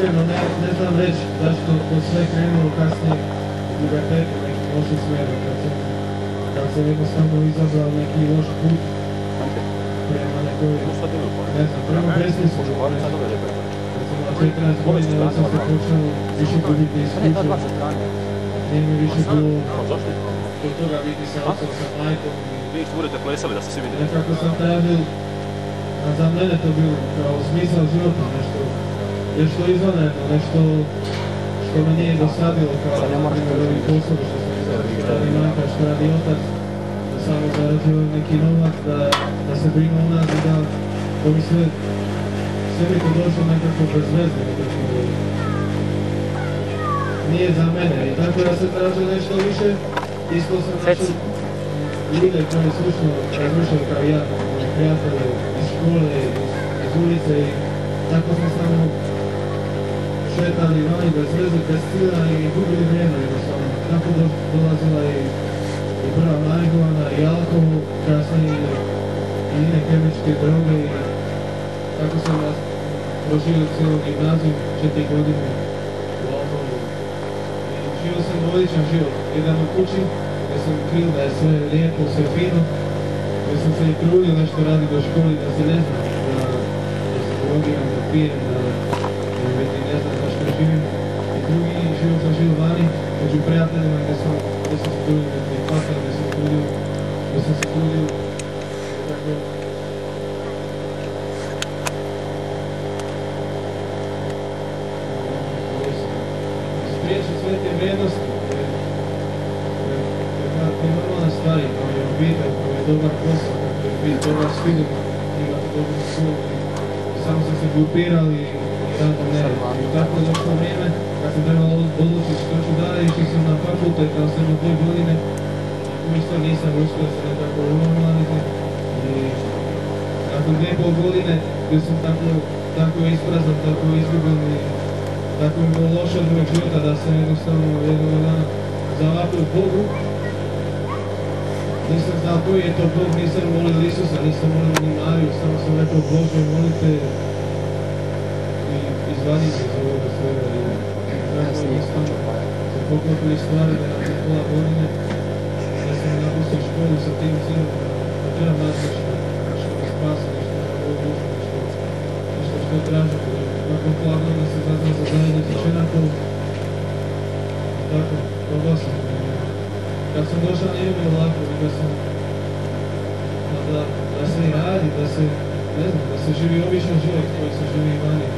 iskreno ne, ne znam reći zašto to sve krenulo kasnije u pubertetu nekim lošim smjerom, kad sam, kad sam jednostavno izabrao neki loš put prema nekoj, ne znam, prema besmislu. Kad sam na 14 godina, sam se počeo više gubiti iskustvo. Nije mi više bilo do toga biti sa ocom, sa majkom. Vi budete plesali da se svi vidjeli. Nekako sam tražio, a za mene to bilo kao smisao života, nešto, nešto izvanredno, nešto što me nije dosadilo kao na primjer ovi poslovi što sam radi majka, što radi otac, da samo zarađujem neki novac, da, da se brinu o nas i da to mi sve, sve mi to došlo nekako bez veze, nekako, nije za mene. I tako da sam tražio nešto više, isto sam našao ljude koji slično razmišljaju kao ja, prijatelje iz škole, iz, iz ulice i tako smo samo šetali vani bez veze, cilja i gubili vrijeme jednostavno. Tako do, dolazila i, prva marihuana i alkohol, kasnije i, ine kemičke droge i tako sam vas proživio cijelu gimnaziju, četiri godine u alkoholu. I živio sam dvodičan život, jedan u kući, gdje sam krio da je sve lijepo, sve fino, gdje sam se i trudio nešto raditi do školi, da se ne zna, da, da se drogiram, da pijem, da, da među prijateljima gdje sam, gdje sam se trudio, gdje sam fakar, gdje sam trudio, gdje sam se trudio, tako, spriječi sve te vrijednosti, kako je normalna stvari, kao je obitelj, kao je dobar posao, kako je dobar s ljudima, imati dobru samo sam se grupirao radom ne. Tako došlo vrijeme, kad sam trebalo odlučiti što ću dalje, išao sam na fakultet kao sam u dvije godine. Isto nisam uspio se nekako unormaliti. I nakon dvije pol godine, bio sam tako, tako isprazan, tako izgubljen i tako mi bilo loše od mojeg života da sam jednostavno jednog dana zavapio Bogu nisam znao koji je to Bog, nisam molio Isusa, nisam molio ni Mariju, samo sam rekao Bože, molite jednostavno se stvari da nakon pola godine da sam napustio školu sa tim cilom da, da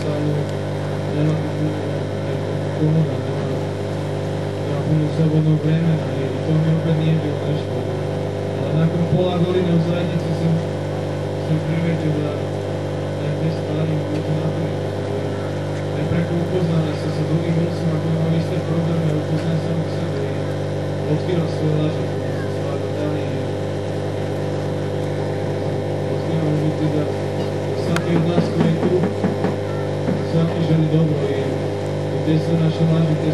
際の連絡を受けて、こういうものなんだから、このサボのブレーメンなり、人の中にいるような人、она как пола говорит, он занят этим, этим приметью, да, я здесь старый, вот на Я преко upoznala se sa drugim ljudima koji imaju iste probleme, upoznala sam sebe i otkrivam svoje laži. Dobro. I, te sve naše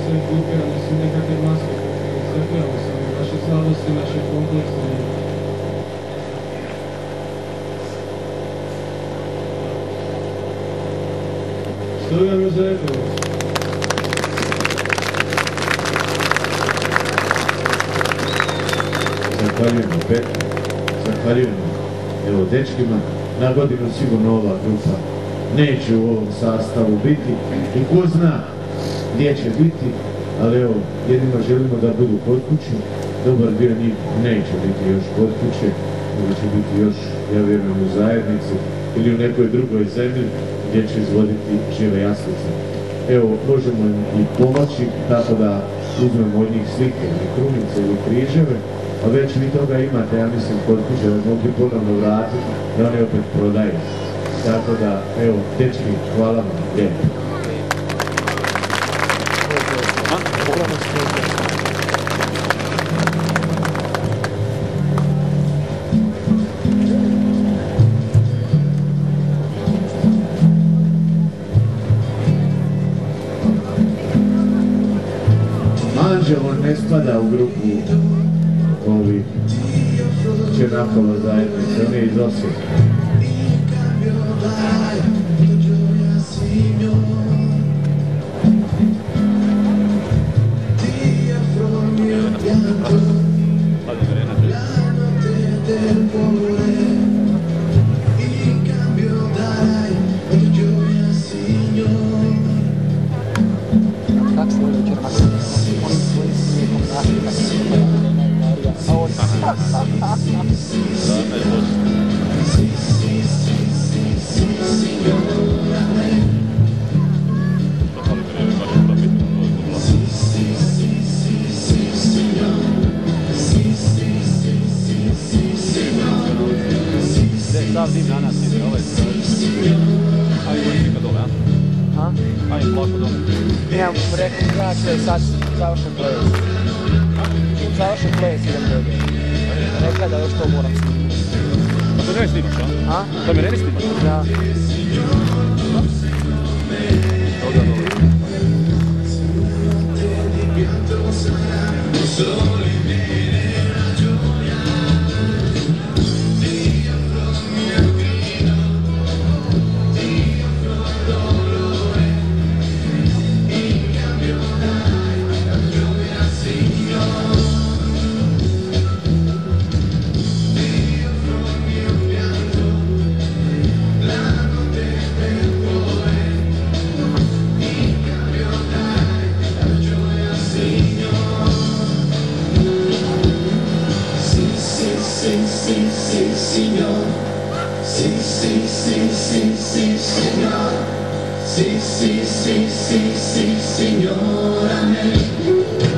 sve grupirane su nekakve maske naše slabosti, naše komplekse. Što vam još rekao? Zahvaljujem Petru, zahvaljujem evo dečkima, na godinu sigurno ova grupa neće u ovom sastavu biti i ko zna gdje će biti, ali evo jedino želimo da budu kod kuće, dobar dio njih neće biti još kod kuće, nego će biti još, ja vjerujem, u zajednici ili u nekoj drugoj zemlji gdje će izvoditi žive jaslice. Evo, možemo im i pomoći tako da uzmemo od njih slike ili krunice ili križeve, a već vi toga imate, ja mislim, kod kuće da mogli ponovno vratiti, da oni opet prodaju. Tako da, evo, dečki, hvala vam lijepo. Anđelo ne spada u grupu ovih Černakova zajednice, on je iz Osijeka. vai. Gdje sav dim na nas ide, ovaj Ajde, vojnika dole, a? A? Ajde, polako dole. Imam rekao znači da je sad završen ples. Završen ples idem dolje. Rekla da još to moram snimiti. Pa to ne snimaš, a? A? To mi ne snimaš? Da. Toga dole. Sì, Sim, sim, sim, sim, sim, Senhor. Sim, sim, sim, sim, sim, Senhor. Amém.